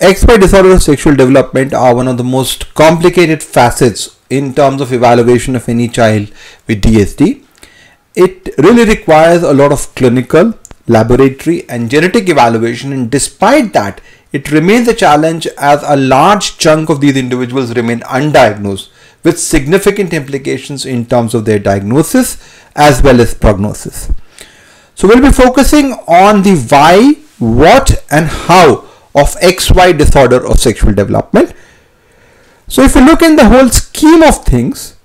XY disorder of sexual development are one of the most complicated facets in terms of evaluation of any child with DSD. It really requires a lot of clinical, laboratory and genetic evaluation and despite that it remains a challenge as a large chunk of these individuals remain undiagnosed with significant implications in terms of their diagnosis as well as prognosis. So we'll be focusing on the why, what and how of XY disorder of sexual development. So if you look in the whole scheme of things,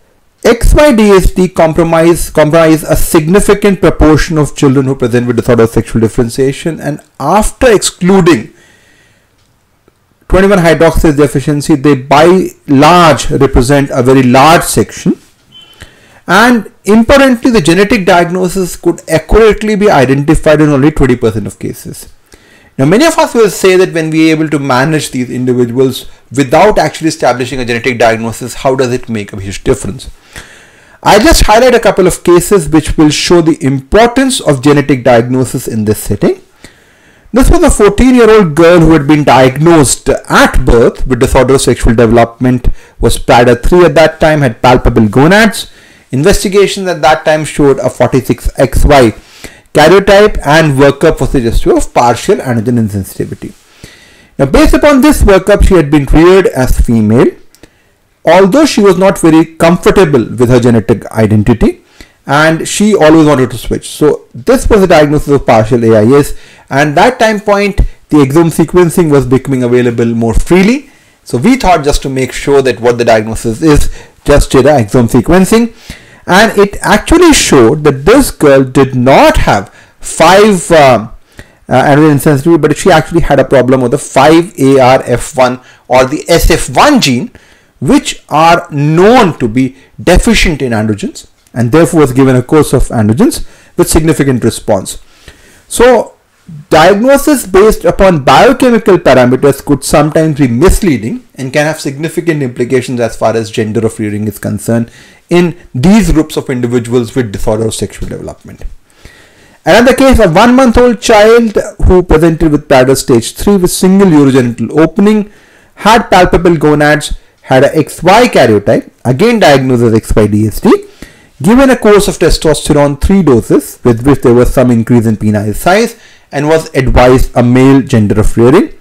XY DSD comprise, comprise a significant proportion of children who present with disorder of sexual differentiation and after excluding 21 hydroxylase deficiency they by large represent a very large section and importantly the genetic diagnosis could accurately be identified in only 20% of cases. Now, many of us will say that when we are able to manage these individuals without actually establishing a genetic diagnosis, how does it make a huge difference? I just highlight a couple of cases which will show the importance of genetic diagnosis in this setting. This was a 14 year old girl who had been diagnosed at birth with disorder of sexual development, was Prader 3 at that time, had palpable gonads. Investigations at that time showed a 46XY karyotype and workup was suggestive of partial androgen insensitivity. Now based upon this workup she had been reared as female although she was not very comfortable with her genetic identity and she always wanted to switch. So this was a diagnosis of partial AIS and that time point the exome sequencing was becoming available more freely. So we thought just to make sure that what the diagnosis is just did a exome sequencing and it actually showed that this girl did not have 5 uh, uh, insensitivity but she actually had a problem with the 5ARF1 or the SF1 gene which are known to be deficient in androgens and therefore was given a course of androgens with significant response. So diagnosis based upon biochemical parameters could sometimes be misleading and can have significant implications as far as gender of rearing is concerned in these groups of individuals with disorder of sexual development. Another case, of one month old child who presented with Prader stage 3 with single urogenital opening, had palpable gonads, had a XY karyotype, again diagnosed as XY DSD, given a course of testosterone 3 doses with which there was some increase in penile size and was advised a male gender of rearing.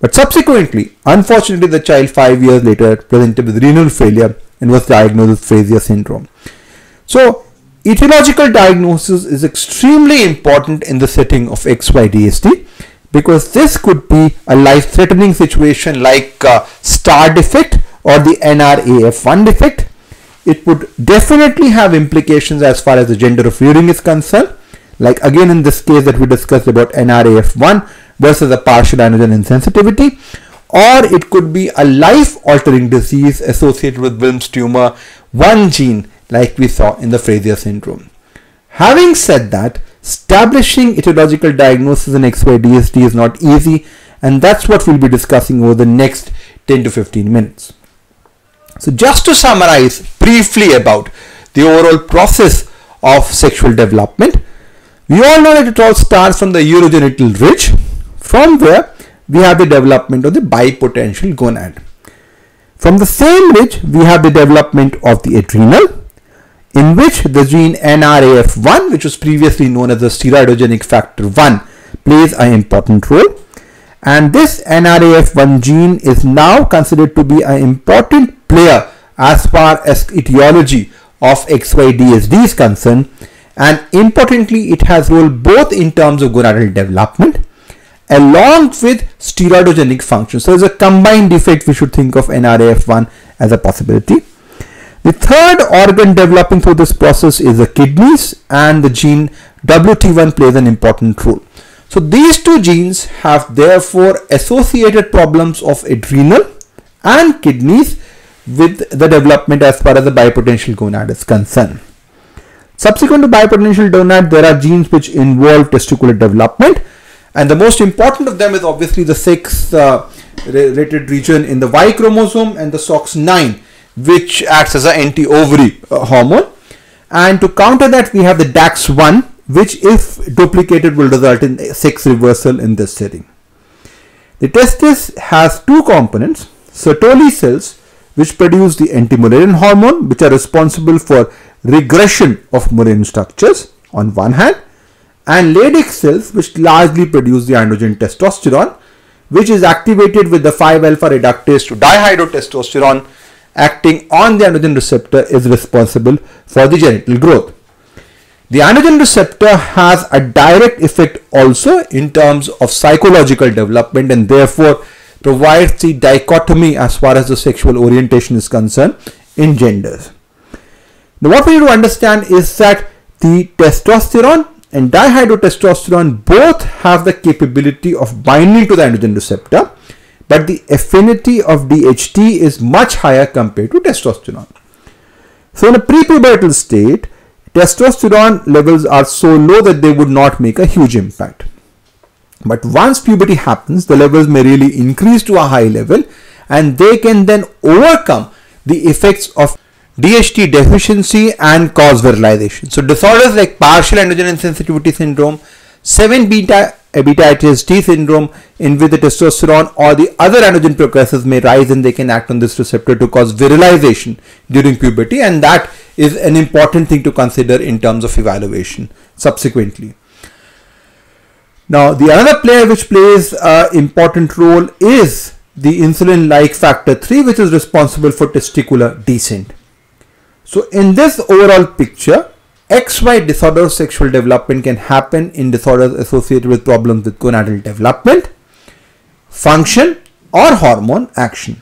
But subsequently, unfortunately, the child 5 years later presented with renal failure and was diagnosed with Frasier syndrome. So, etiological diagnosis is extremely important in the setting of XYDSD because this could be a life-threatening situation like uh, star defect or the NR5A1 defect. It would definitely have implications as far as the gender of rearing is concerned. Like again in this case that we discussed about NR5A1 versus a partial androgen insensitivity or it could be a life-altering disease associated with Wilms tumor, one gene like we saw in the Frasier syndrome. Having said that, establishing etiological diagnosis in XYDSD is not easy and that's what we'll be discussing over the next 10 to 15 minutes. So just to summarize briefly about the overall process of sexual development, we all know that it all starts from the urogenital ridge from where we have the development of the bipotential gonad. From the same ridge, we have the development of the adrenal, in which the gene NR5A1, which was previously known as the steroidogenic factor 1, plays an important role. And this NR5A1 gene is now considered to be an important player as far as etiology of XYDSD is concerned. And importantly, it has role both in terms of gonadal development along with steroidogenic function. So as a combined defect, we should think of NR5A1 as a possibility. The third organ developing through this process is the kidneys and the gene WT1 plays an important role. So these two genes have therefore associated problems of adrenal and kidneys with the development as far as the bipotential gonad is concerned. Subsequent to bipotential gonad, there are genes which involve testicular development and the most important of them is obviously the sixth uh, rated region in the Y chromosome and the SOX9 which acts as an anti-ovary uh, hormone and to counter that we have the DAX1 which if duplicated will result in sex reversal in this setting. The testis has two components, Sertoli cells which produce the anti-Mullerian hormone which are responsible for regression of Mullerian structures on one hand and Leydig cells which largely produce the androgen testosterone which is activated with the 5-alpha reductase to dihydrotestosterone acting on the androgen receptor is responsible for the genital growth. The androgen receptor has a direct effect also in terms of psychological development and therefore provides the dichotomy as far as the sexual orientation is concerned in genders. Now what we need to understand is that the testosterone and dihydrotestosterone both have the capability of binding to the androgen receptor but the affinity of DHT is much higher compared to testosterone. So in a prepubertal state, testosterone levels are so low that they would not make a huge impact. But once puberty happens, the levels may really increase to a high level and they can then overcome the effects of DHT deficiency and cause virilization. So disorders like partial androgen insensitivity syndrome, 7 beta beta HSD syndrome in which the testosterone or the other androgen precursors may rise and they can act on this receptor to cause virilization during puberty and that is an important thing to consider in terms of evaluation subsequently. Now the other player which plays an important role is the insulin-like factor 3 which is responsible for testicular descent. So in this overall picture XY disorder sexual development can happen in disorders associated with problems with gonadal development, function or hormone action.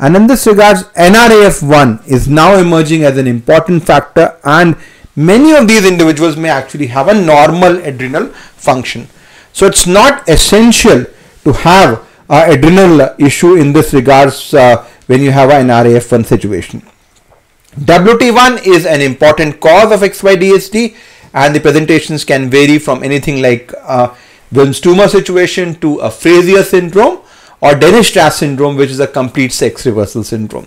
And in this regards, NR5A1 is now emerging as an important factor and many of these individuals may actually have a normal adrenal function. So it's not essential to have an adrenal issue in this regards uh, when you have an NR5A1 situation. WT1 is an important cause of XYDSD and the presentations can vary from anything like a Wilms tumor situation to a Frasier syndrome or Denys-Drash syndrome which is a complete sex reversal syndrome.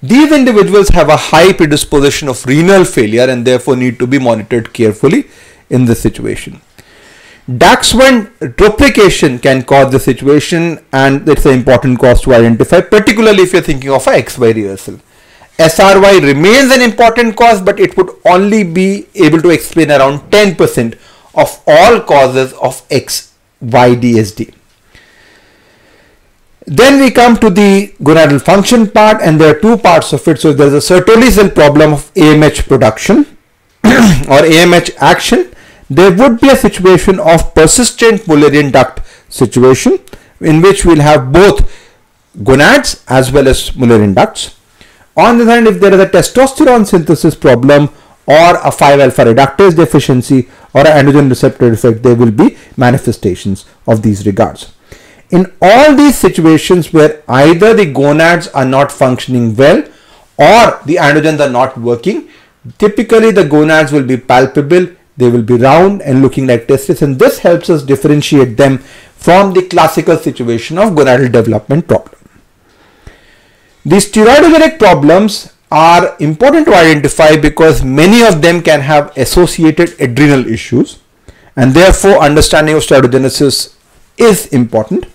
These individuals have a high predisposition of renal failure and therefore need to be monitored carefully in this situation. DAX1 duplication can cause the situation and it's an important cause to identify particularly if you're thinking of a XY reversal. SRY remains an important cause, but it would only be able to explain around 10% of all causes of XYDSD. Then we come to the gonadal function part and there are two parts of it. So there's a Sertoli cell problem of AMH production or AMH action. There would be a situation of persistent Mullerian duct situation in which we'll have both gonads as well as Mullerian ducts. On the other hand, if there is a testosterone synthesis problem or a 5-alpha reductase deficiency or an androgen receptor defect, there will be manifestations of these regards. In all these situations where either the gonads are not functioning well or the androgens are not working, typically the gonads will be palpable, they will be round and looking like testes and this helps us differentiate them from the classical situation of gonadal development problem. These steroidogenic problems are important to identify because many of them can have associated adrenal issues and therefore understanding of steroidogenesis is important.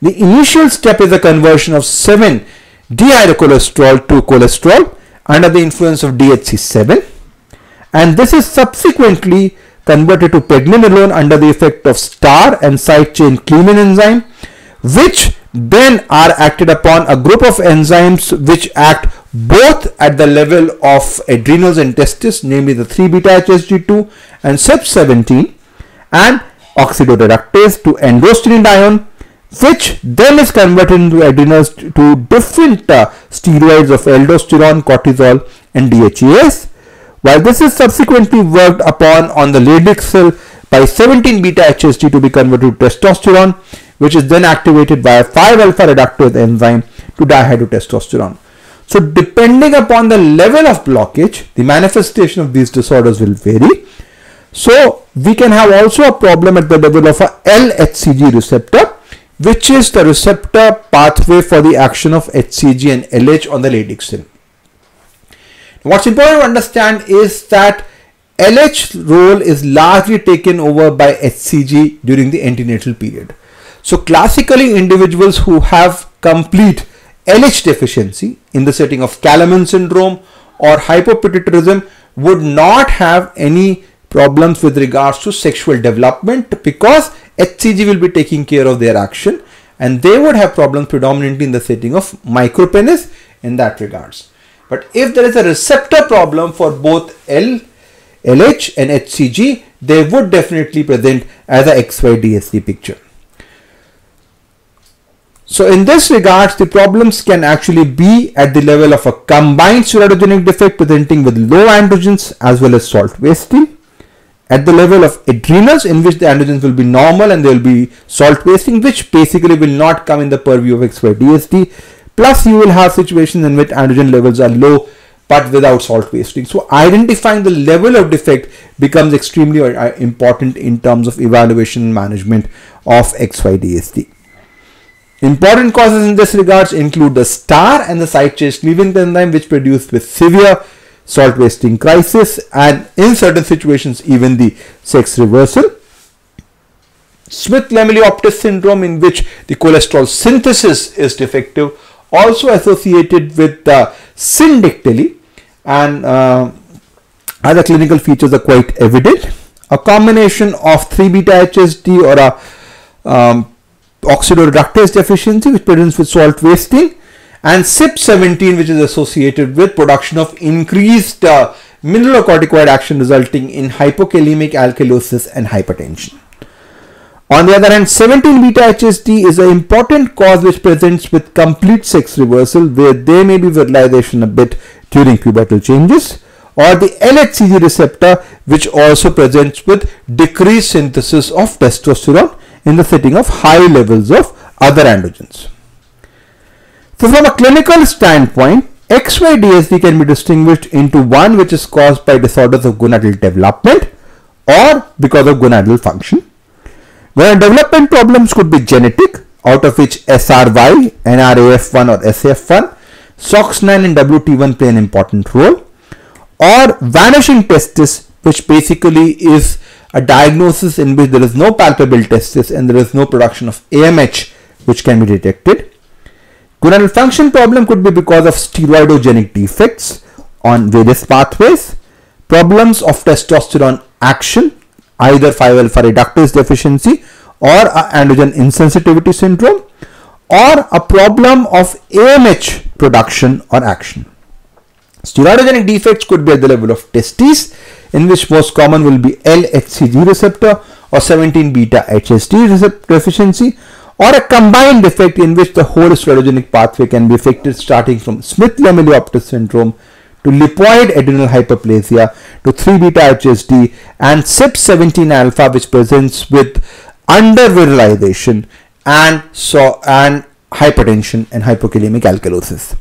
The initial step is the conversion of 7 dihydrocholesterol to cholesterol under the influence of DHC7 and this is subsequently converted to pregnenolone under the effect of star and side chain cleaving enzyme which then are acted upon a group of enzymes which act both at the level of adrenals and testis, namely the 3-beta-HSD2 and CYP17 and oxidoreductase to androstenedione which then is converted into adrenals to different uh, steroids of aldosterone, cortisol and DHEAS. While this is subsequently worked upon on the Leydig cell by 17 beta HSD to be converted to testosterone which is then activated by a 5-alpha reductase enzyme to dihydrotestosterone. So depending upon the level of blockage, the manifestation of these disorders will vary. So we can have also a problem at the level of a LHCG receptor, which is the receptor pathway for the action of HCG and LH on the Leydig cell. What's important to understand is that LH role is largely taken over by HCG during the antenatal period. So classically individuals who have complete LH deficiency in the setting of Kallmann syndrome or hypopituitarism would not have any problems with regards to sexual development because HCG will be taking care of their action and they would have problems predominantly in the setting of micropenis in that regards. But if there is a receptor problem for both L, LH and HCG, they would definitely present as a XYDSD picture. So in this regards, the problems can actually be at the level of a combined steroidogenic defect presenting with low androgens as well as salt wasting. At the level of adrenals in which the androgens will be normal and there will be salt wasting which basically will not come in the purview of XYDSD. Plus you will have situations in which androgen levels are low but without salt wasting. So identifying the level of defect becomes extremely uh, important in terms of evaluation and management of XYDSD. Important causes in this regards include the star and the side chain cleaving enzyme which produced with severe salt wasting crisis and in certain situations even the sex reversal. Smith-Lemli-Opitz syndrome in which the cholesterol synthesis is defective also associated with the syndactyly and uh, other clinical features are quite evident. A combination of 3-beta HSD or a um, oxidoreductase deficiency which presents with salt wasting and CYP17 which is associated with production of increased uh, mineralocorticoid action resulting in hypokalemic alkalosis and hypertension. On the other hand, 17 beta HSD is an important cause which presents with complete sex reversal where there may be virilization a bit during pubertal changes or the LHCG receptor which also presents with decreased synthesis of testosterone in the setting of high levels of other androgens. So from a clinical standpoint, XYDSD can be distinguished into one which is caused by disorders of gonadal development or because of gonadal function. Gonadal development problems could be genetic, out of which SRY, NR5A1 or SF1, SOX9 and WT1 play an important role, or vanishing testis, which basically is a diagnosis in which there is no palpable testis and there is no production of AMH which can be detected. Gonadal function problem could be because of steroidogenic defects on various pathways, problems of testosterone action, either 5-alpha reductase deficiency or androgen insensitivity syndrome, or a problem of AMH production or action. Steroidogenic defects could be at the level of testes, in which most common will be LHCG receptor or 17 beta HSD receptor deficiency or a combined effect in which the whole steroidogenic pathway can be affected starting from Smith-Lemli-Opitz syndrome to lipoid adrenal hyperplasia to 3 beta HSD and CYP17 alpha which presents with undervirilization and so and hypertension and hypokalemic alkalosis.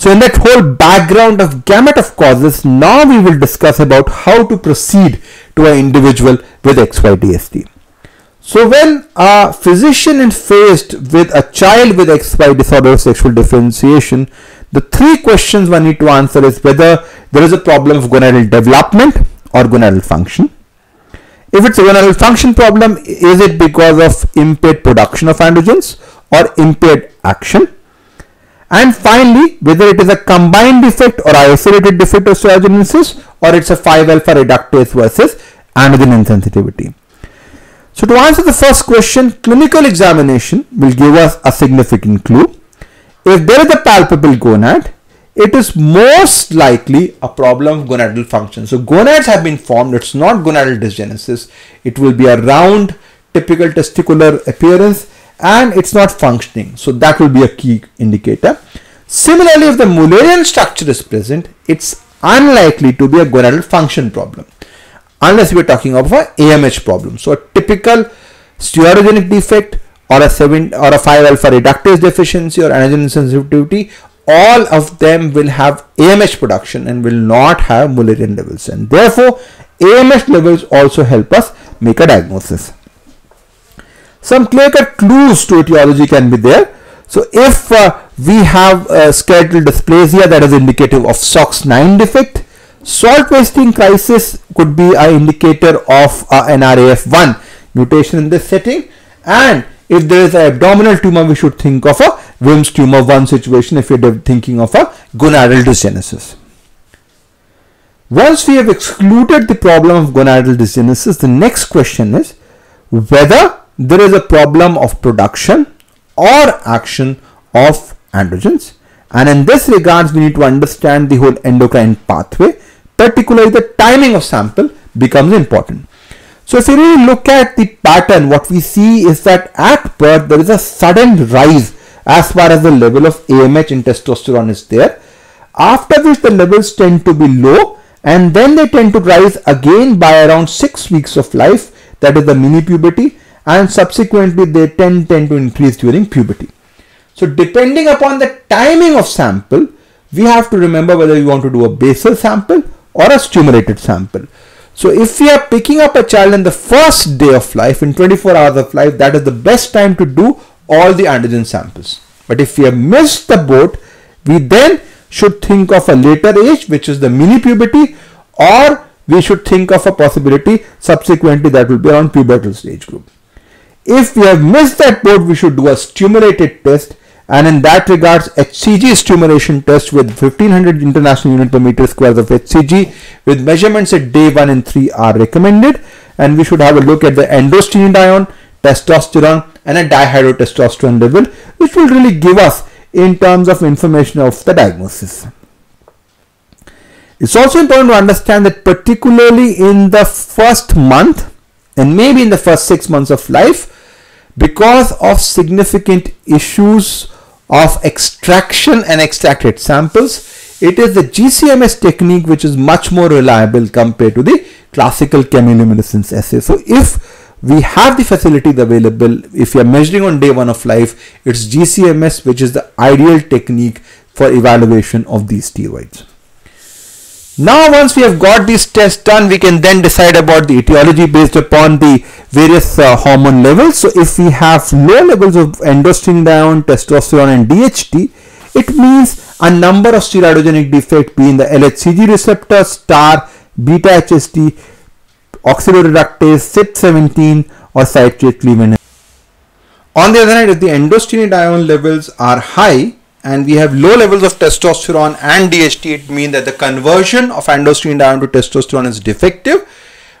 So in that whole background of gamut of causes, now we will discuss about how to proceed to an individual with XYDSD. So when a physician is faced with a child with XY disorder of sexual differentiation, the three questions one need to answer is whether there is a problem of gonadal development or gonadal function. If it's a gonadal function problem, is it because of impaired production of androgens or impaired action? And finally, whether it is a combined defect or isolated defect of steroidogenesis or it's a 5-alpha reductase versus androgen insensitivity. So to answer the first question, clinical examination will give us a significant clue. If there is a palpable gonad, it is most likely a problem of gonadal function. So gonads have been formed, it's not gonadal dysgenesis. It will be a round, typical testicular appearance and it's not functioning. So that will be a key indicator. Similarly, if the Mullerian structure is present, it's unlikely to be a gonadal function problem unless we are talking of a AMH problem. So a typical steroidogenic defect or a 7 or a 5 alpha reductase deficiency or androgen sensitivity all of them will have AMH production and will not have Mullerian levels and therefore AMH levels also help us make a diagnosis. Some clear-cut clues to etiology can be there. So if uh, we have a skeletal dysplasia that is indicative of SOX9 defect, salt wasting crisis could be an indicator of uh, NR5A1 mutation in this setting and If there is an abdominal tumor, we should think of a Wilms tumor 1 situation if you're thinking of a gonadal dysgenesis. Once we have excluded the problem of gonadal dysgenesis, the next question is whether there is a problem of production or action of androgens. And in this regards, we need to understand the whole endocrine pathway, particularly the timing of sample becomes important. So if you really look at the pattern, what we see is that at birth, there is a sudden rise as far as the level of AMH and testosterone is there, after which the levels tend to be low and then they tend to rise again by around 6 weeks of life, that is the mini puberty and subsequently they tend, tend to increase during puberty. So depending upon the timing of sample, we have to remember whether you want to do a basal sample or a stimulated sample. So if we are picking up a child in the first day of life, in 24 hours of life, that is the best time to do all the androgen samples. But if we have missed the boat, we then should think of a later age, which is the mini puberty, or we should think of a possibility subsequently that will be around pubertal stage group. If we have missed that boat, we should do a stimulated test and in that regards HCG stimulation test with 1500 international unit per meter squares of HCG with measurements at day 1 and 3 are recommended and we should have a look at the androstenedione, testosterone and a dihydrotestosterone level which will really give us in terms of information of the diagnosis. It's also important to understand that particularly in the first month and maybe in the first six months of life because of significant issues of extraction and extracted samples it is the GCMS technique which is much more reliable compared to the classical chemiluminescence assay. So if we have the facilities available, if you are measuring on day one of life, it's GCMS which is the ideal technique for evaluation of these steroids. Now once we have got these tests done, we can then decide about the etiology based upon the various uh, hormone levels. So if we have low levels of androstenedione, testosterone and DHT, it means a number of steroidogenic defect being the LHCG receptor, STAR, beta HSD, oxidoreductase, CYP17 or citrate cleavage. On the other hand, if the androstenedione levels are high, and we have low levels of testosterone and DHT, it means that the conversion of androstenedione to testosterone is defective,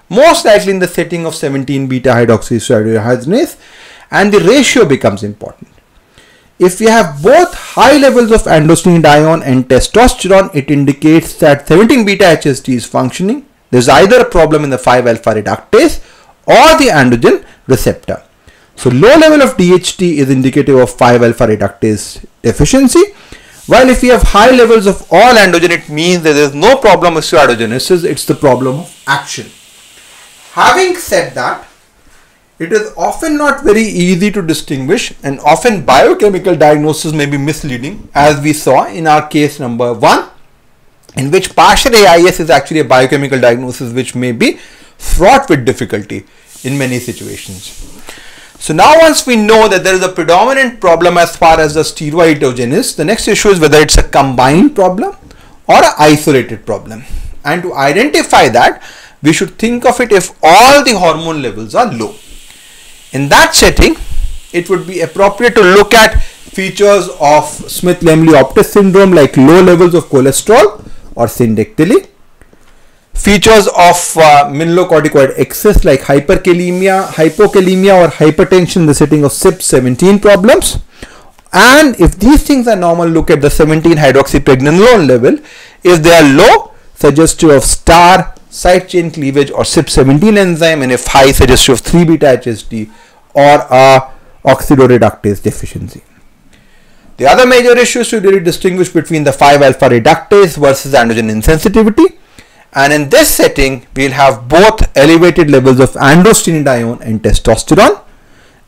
most likely in the setting of 17 beta hydroxydehydrogenase, and the ratio becomes important. If we have both high levels of androstenedione and testosterone, it indicates that 17 beta HSD is functioning. There's either a problem in the 5 alpha reductase or the androgen receptor. So low level of DHT is indicative of 5 alpha reductase deficiency. While if we have high levels of all androgen, it means that there is no problem with steroidogenesis, it's the problem of action. Having said that, it is often not very easy to distinguish and often biochemical diagnosis may be misleading as we saw in our case number 1 in which partial AIS is actually a biochemical diagnosis which may be fraught with difficulty in many situations. So now once we know that there is a predominant problem as far as the steroidogen is, the next issue is whether it's a combined problem or an isolated problem. And to identify that, we should think of it if all the hormone levels are low. In that setting, it would be appropriate to look at features of Smith-Lemli-Opitz syndrome like low levels of cholesterol or syndactyly, features of uh, mineralocorticoid excess like hyperkalemia, hypokalemia or hypertension in the setting of CYP17 problems. And if these things are normal, look at the 17 hydroxypregnenolone level. If they are low, suggestive of star, side chain cleavage or CYP17 enzyme and if high, suggestive of 3 beta HSD or a oxidoreductase deficiency. The other major issue is to really distinguish between the 5 alpha reductase versus androgen insensitivity and in this setting we'll have both elevated levels of androstenedione and testosterone.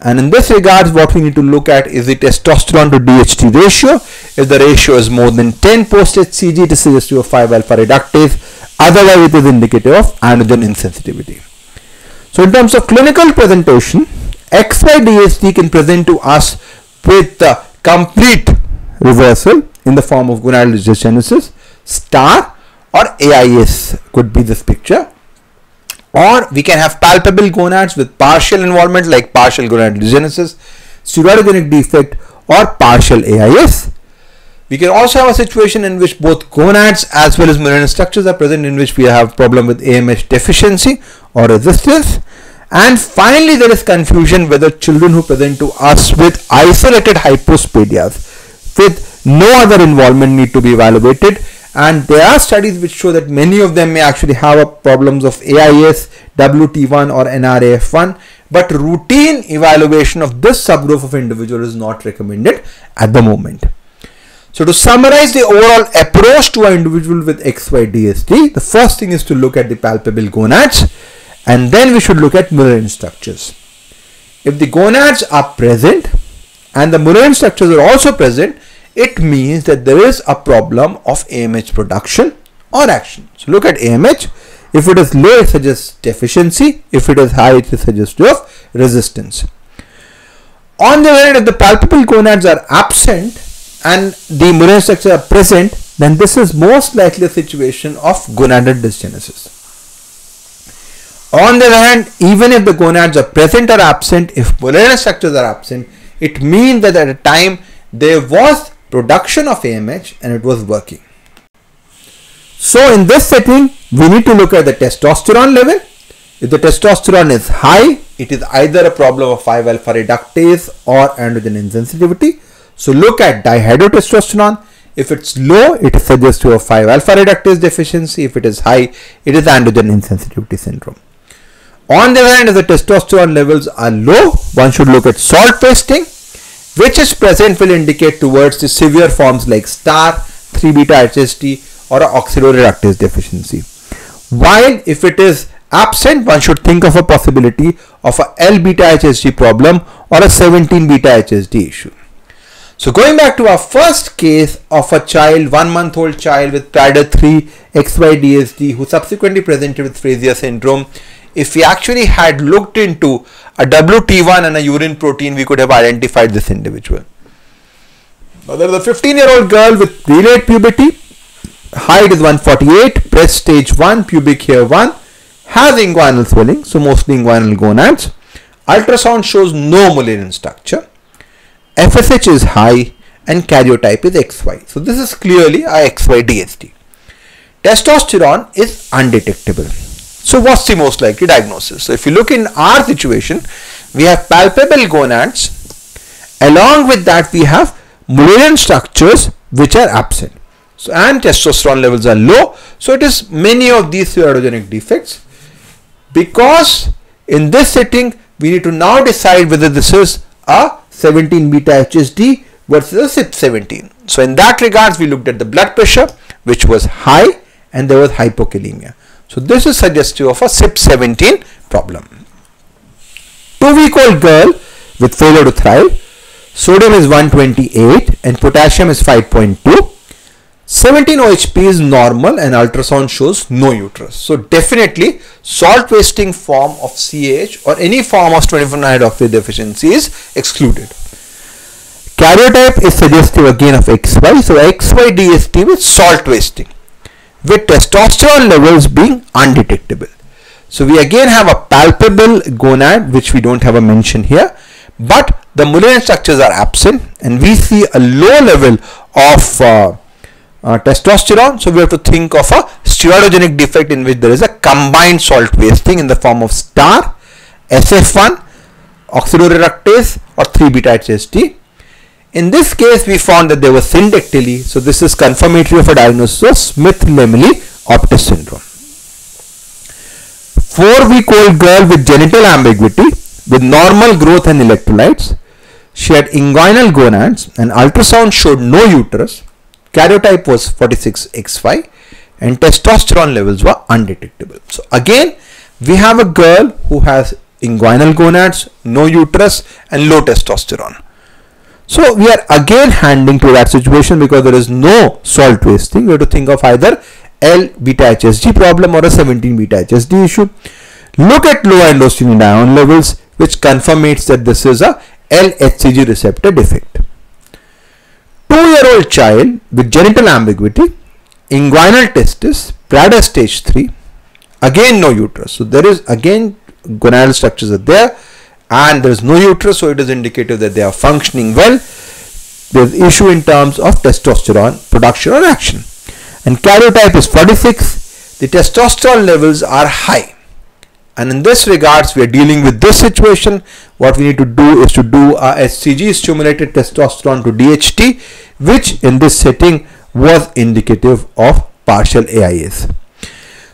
And in this regards what we need to look at is the testosterone to DHT ratio. If the ratio is more than 10 post HCG it is suggestive of 5 alpha reductase. Otherwise it is indicative of androgen insensitivity. So in terms of clinical presentation XY DHT can present to us with the complete reversal in the form of gonadal dysgenesis star or AIS could be this picture or we can have palpable gonads with partial involvement like partial gonadal dysgenesis steroidogenic defect or partial AIS. We can also have a situation in which both gonads as well as Mullerian structures are present in which we have problem with AMH deficiency or resistance. And finally, there is confusion whether children who present to us with isolated hypospadias with no other involvement need to be evaluated and there are studies which show that many of them may actually have problems of AIS, WT1 or NR5A1 but routine evaluation of this subgroup of individual is not recommended at the moment. So to summarize the overall approach to an individual with XY-DSD, the first thing is to look at the palpable gonads and then we should look at Mullerian structures. If the gonads are present and the Mullerian structures are also present, it means that there is a problem of AMH production or action. So look at AMH. If it is low, it suggests deficiency. If it is high, it suggests of resistance. On the other hand, if the palpable gonads are absent and the Mullerian structure are present, then this is most likely a situation of gonadal dysgenesis. On the other hand, even if the gonads are present or absent, if Mullerian structures are absent, it means that at a time there was production of AMH and it was working. So in this setting, we need to look at the testosterone level. If the testosterone is high, it is either a problem of 5-alpha reductase or androgen insensitivity. So look at dihydrotestosterone. If it's low, it suggests to a 5-alpha reductase deficiency. If it is high, it is androgen insensitivity syndrome. On the other hand, if the testosterone levels are low, one should look at salt wasting which is present will indicate towards the severe forms like star, 3 beta HSD or oxidoreductase deficiency. While if it is absent, one should think of a possibility of a L beta HSD problem or a 17 beta HSD issue. So going back to our first case of a child, one month old child with Prader 3 XYDSD who subsequently presented with Frasier syndrome, if we actually had looked into a WT1 and a urine protein, we could have identified this individual. Now there is a 15 year old girl with delayed puberty, height is 148, breast stage 1, pubic hair 1, has inguinal swelling, so mostly inguinal gonads. Ultrasound shows no Mullerian structure. FSH is high and karyotype is XY. So this is clearly a XY DSD. Testosterone is undetectable. So what's the most likely diagnosis? So if you look in our situation, we have palpable gonads. Along with that, we have Mullerian structures which are absent. So and testosterone levels are low. So it is many of these steroidogenic defects. Because in this setting, we need to now decide whether this is a 17 beta HSD versus a CYP17. So in that regards, we looked at the blood pressure, which was high and there was hypokalemia. So this is suggestive of a CYP17 problem. Two week old girl with failure to thrive, sodium is 128 and potassium is 5.2. 17 OHP is normal and ultrasound shows no uterus. So definitely salt wasting form of CH or any form of 24-hydroxy deficiency is excluded. Karyotype is suggestive again of XY. So XY DSD with salt wasting with testosterone levels being undetectable. So we again have a palpable gonad which we don't have a mention here but the Mullerian structures are absent and we see a low level of uh, uh, testosterone so we have to think of a steroidogenic defect in which there is a combined salt wasting in the form of star, SF1, oxidoreductase or 3 beta HSD in this case, we found that there was syndactyly. So this is confirmatory of a diagnosis of Smith-Lemli Opitz syndrome. Four-week-old girl with genital ambiguity with normal growth and electrolytes. She had inguinal gonads and ultrasound showed no uterus. Karyotype was 46XY and testosterone levels were undetectable. So again, we have a girl who has inguinal gonads, no uterus and low testosterone. So we are again handing to that situation because there is no salt wasting. We have to think of either L beta HSD problem or a 17 beta HSD issue. Look at low androstenedione ion levels which confirmates that this is a LHCG receptor defect. Two-year-old child with genital ambiguity, inguinal testis, Prader stage 3, again no uterus. So there is again gonadal structures are there and there is no uterus so it is indicative that they are functioning well. There's issue in terms of testosterone production or action. And karyotype is 46 the testosterone levels are high. And in this regards we are dealing with this situation. What we need to do is to do a HCG stimulated testosterone to DHT which in this setting was indicative of partial AIS.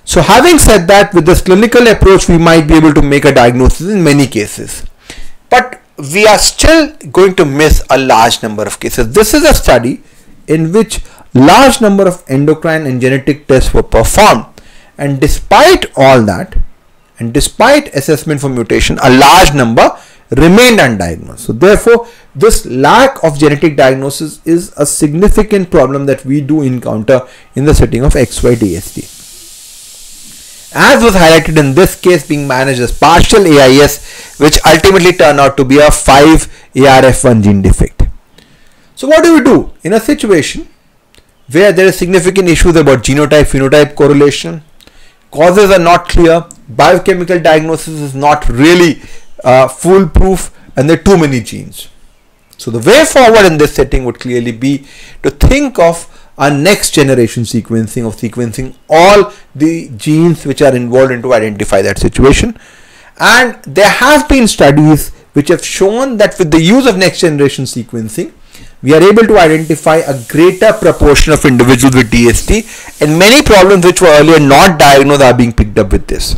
So having said that with this clinical approach we might be able to make a diagnosis in many cases but we are still going to miss a large number of cases. This is a study in which large number of endocrine and genetic tests were performed and despite all that and despite assessment for mutation a large number remained undiagnosed. So therefore this lack of genetic diagnosis is a significant problem that we do encounter in the setting of XYDSD. As was highlighted in this case being managed as partial AIS which ultimately turned out to be a 5 ARF1 gene defect. So what do we do in a situation where there is significant issues about genotype phenotype correlation causes are not clear biochemical diagnosis is not really uh, foolproof and there are too many genes so the way forward in this setting would clearly be to think of a next generation sequencing of sequencing all the genes which are involved in to identify that situation and there have been studies which have shown that with the use of next generation sequencing we are able to identify a greater proportion of individuals with DSD and many problems which were earlier not diagnosed are being picked up with this.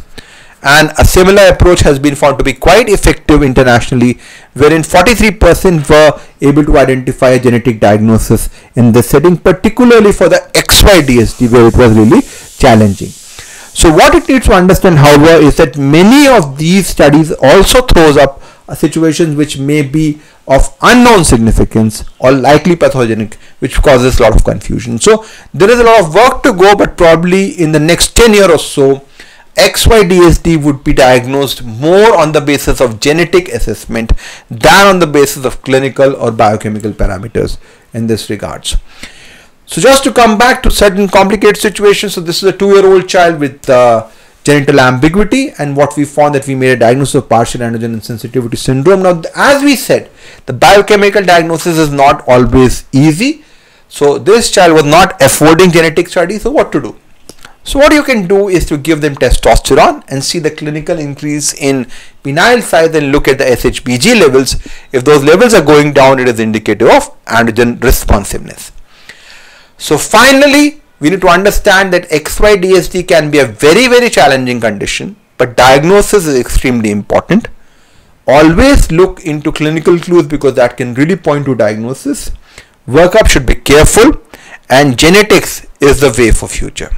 And a similar approach has been found to be quite effective internationally, wherein 43% were able to identify a genetic diagnosis in this setting, particularly for the XY DSD, where it was really challenging. So what it needs to understand, however, is that many of these studies also throws up situations which may be of unknown significance or likely pathogenic which causes a lot of confusion so there is a lot of work to go but probably in the next 10 year or so XYDSD would be diagnosed more on the basis of genetic assessment than on the basis of clinical or biochemical parameters in this regards. So just to come back to certain complicated situations, so this is a two-year-old child with uh, genital ambiguity and what we found that we made a diagnosis of partial androgen insensitivity syndrome. Now, as we said, the biochemical diagnosis is not always easy. So this child was not affording genetic study. So what to do? So what you can do is to give them testosterone and see the clinical increase in penile size and look at the SHBG levels. If those levels are going down, it is indicative of androgen responsiveness. So finally, we need to understand that XYDSD can be a very very challenging condition but diagnosis is extremely important. Always look into clinical clues because that can really point to diagnosis. Workup should be careful and genetics is the way for future.